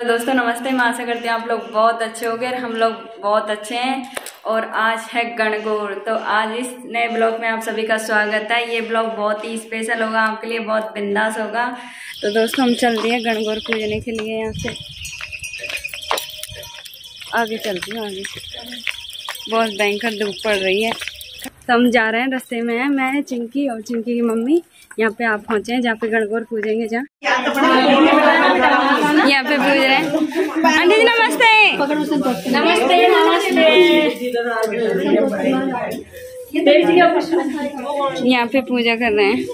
तो दोस्तों, नमस्ते, मैं आशा करती हूँ आप लोग बहुत अच्छे हो गए हम लोग बहुत अच्छे हैं। और आज है गणगौर। तो आज इस नए ब्लॉग में आप सभी का स्वागत है। ये ब्लॉग बहुत ही स्पेशल होगा, आपके लिए बहुत बिंदास होगा। तो दोस्तों, हम चल रहे हैं गणगौर पूजने के लिए यहाँ से। आगे चलती हूँ, आगे। बहुत भयंकर धूप पड़ रही है। तो हम जा रहे हैं रस्ते में। मैं चिंकी और चिंकी की मम्मी यहाँ पे आप पहुँचे हैं जहाँ पे गणगौर पूजेंगे जहाँ। यहाँ पे पूज रहे हैं। आंटी जी नमस्ते। नमस्ते नमस्ते। यहाँ पे पूजा कर रहे हैं।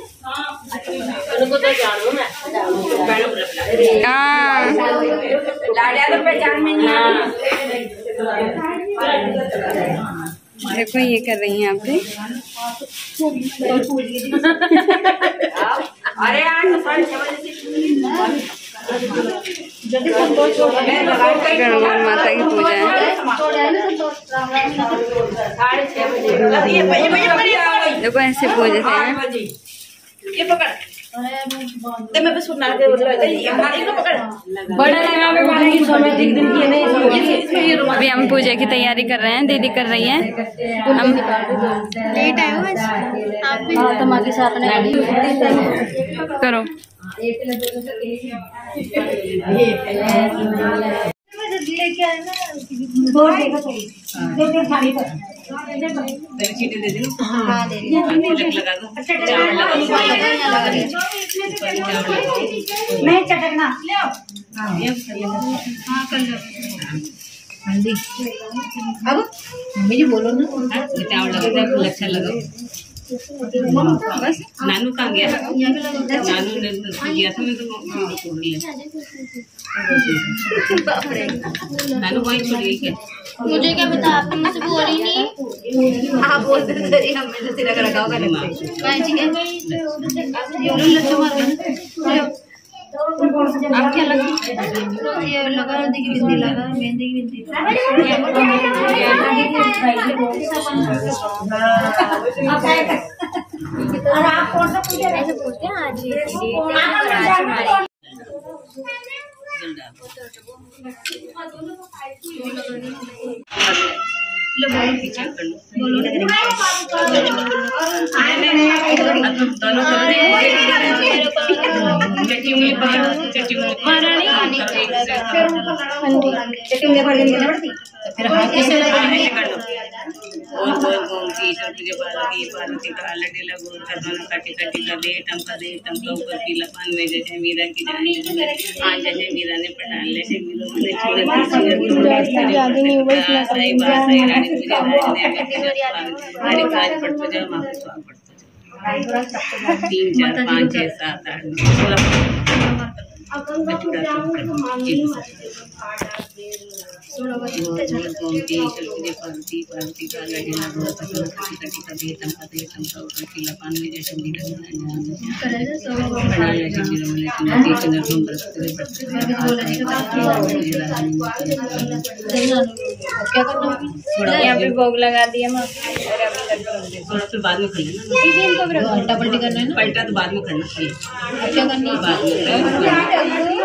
हाँ। देखो ये कर रही हैं यहाँ पे अरे बजे गणगौर माता की पूजा है। देखो ऐसे पूजते हैं। ये पकड़। ते मैं बस सुना के हमारी बड़ा लगा एक दिन की नहीं ये इसमें ये रुमाल अभी हम पूजा की तैयारी कर रहे हैं दीदी कर रही है। हम लेट आए हो आप भी? हाँ तुम्हारे साथ ने करो। लेके आए ना चीटी दे हाँ दे हाँ लगा दो चावल लगा दो नहीं चटकना। ये कर हाँ कर लो। हल्दी अब मम्मी जी बोलो ना। चावल लगा दो अच्छा लगा नानू कहाँ गया? नानू ने गया था मैं तो हाँ, छोड़ लिया नानू वहीं छोड़ गई क्या मुझे क्या पता आप मुझसे बोल ही। नहीं आप बोलते थे तरी हम में से रखा होगा। मैं ठीक है ये लो लच्छा मार गया आप क्या लगा ये लगा हल्दी की बिंदी लगा मेहंदी की बिंदी। और आप कौन सा पूजा ऐसे पूछते हैं? आज ये लो बोलो पीछे कर लो अब तुम दोनों करो चट्टी उंगली पकड़ो चट्टी उंगली महारानी फिर हाथ से ऐसे कर लो गोल गोल घूमती सब तुझे पार्वती पार्वती का लटे लगो दोनों काटी काटी का दे टम दे टम ऊपर पीला पान में जैसे मीरा की जान आज जैसे मीरा ने पठान ले। से मीरा ने सही बात सही रानी तुझे रानी काज पड़तो जाओ माँ को स्वाग पड़तो जाओ। तीन चार पाँच छः सात आठ नौ सोलह यहाँ पे भोग लगा दिया माँ। फिर बाद में करना है ना? पलटा तो बाद में करना क्या करनी बाद में गली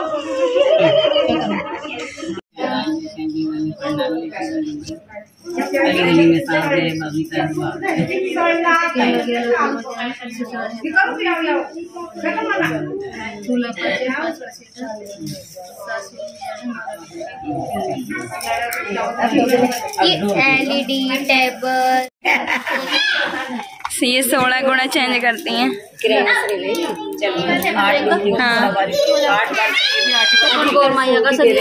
में एलईडी टेबल ये सोलह गुना चेंज करती हैं। हाँ। गौर माया का सभी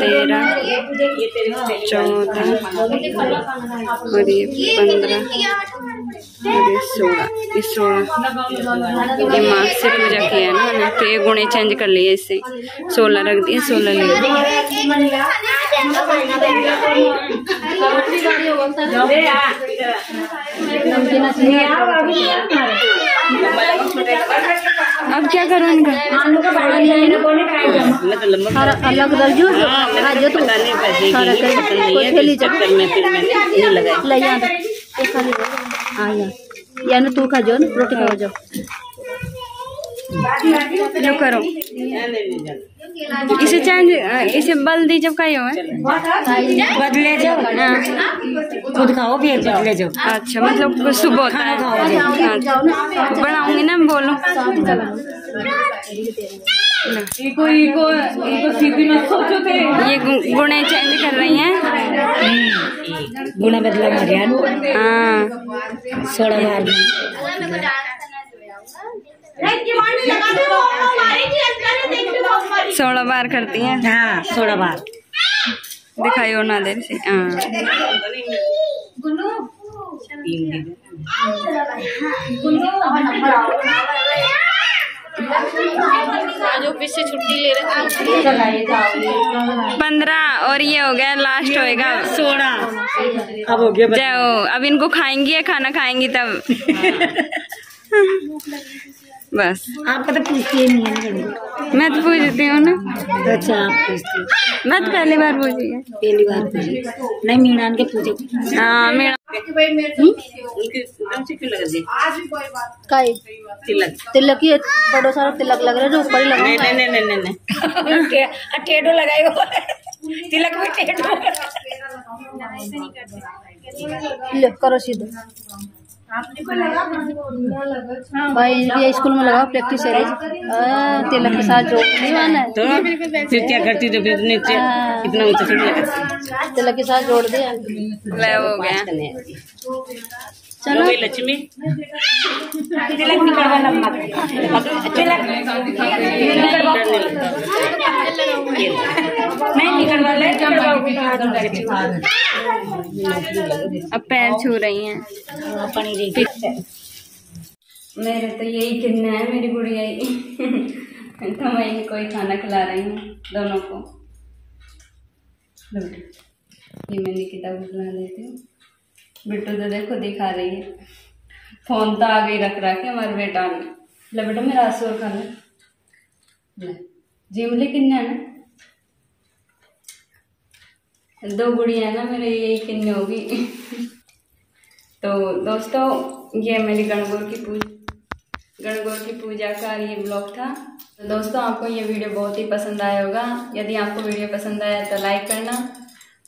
तेरह, चौदह और ये पंद्रह और सोलह सोलह ये माँ से पूजा किया है ना तो ये गुणे चेंज कर लिए इससे सोलह रख दिए, सोलह ले अब क्या करूँ इनका? अलग दर्जो आज तो पता सारा है। हाँ तू खा जाओ रोटी खा जाओ। जो करो। इसे चेंज इसे बल दी जब खाई हो बदले जाओ। खुद खाओ फिर बदले जाओ। अच्छा मतलब सुबह होता है। अच्छा। बनाऊँगी ना बोलो। ये गुणे चेंज कर रही हैं। गुना बदला मारिया हाँ। सोलह बार। में सोलह बार करती हैं। हाँ सोलह बार। दिखाई हो ना देर से हाँ। आज ऑफ़िस से छुट्टी ले रहे पंद्रह और ये हो गया लास्ट होएगा। सोलह। अब हो गया जाओ अब इनको खाएँगी या खाना खाएँगी तब? बस। आपका तो पूछती नहीं है मैं तो पूछती हूँ ना। अच्छा आप पूछती मैं तो पहली बार पूछी है। पहली बार पूछी। नहीं मीनान के पूछे हाँ मेरा उनके एकदम से क्यों लगा दी काई? तिलक। तिलक ही बड़ो सारा तिलक लग रहा है जो ऊपर ही लगा नहीं नहीं नहीं नहीं नहीं। नहीं टेढ़ो लगाएगा तिलक में टेढ़ो। ले करो सीधे। भाई ये स्कूल में लगाओ प्रैक्टिस है तिलक के साथ जोड़। नहीं है तो फिर क्या करती तो फिर इतने हाँ। इतना ऊँचा थोड़ी तिलक के साथ जोड़ दिया। हो गया। चलो। लक्ष्मी? तिलक नहीं निकलवा ले अब पैर छू रही हैं। पनीर मेरे तो यही किन्ना है मेरी गुड़िया ही। तो मैं इनको ही खाना खिला रही हूँ दोनों को। ये मैं निकिता को खिला देती हूँ। बिट्टू तो देखो दिखा रही है। फ़ोन तो आगे ही रख रखे हमारे बेटा ने। ले बेटा मेरा आँसू खा ले ले जिमली किन्ने है? ना दो गुड़िया ना मेरे यही किन्ने होगी। तो दोस्तों, ये मेरी गणगौर की पूजा, गणगौर की पूजा का ये ब्लॉग था। तो दोस्तों, आपको ये वीडियो बहुत ही पसंद आया होगा। यदि आपको वीडियो पसंद आया तो लाइक करना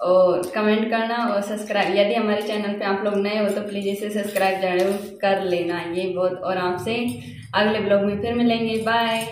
और कमेंट करना और सब्सक्राइब। यदि हमारे चैनल पे आप लोग नए हो तो प्लीज़ इसे सब्सक्राइब ज़रूर कर लेना। ये बहुत और आपसे अगले ब्लॉग में फिर मिलेंगे। बाय।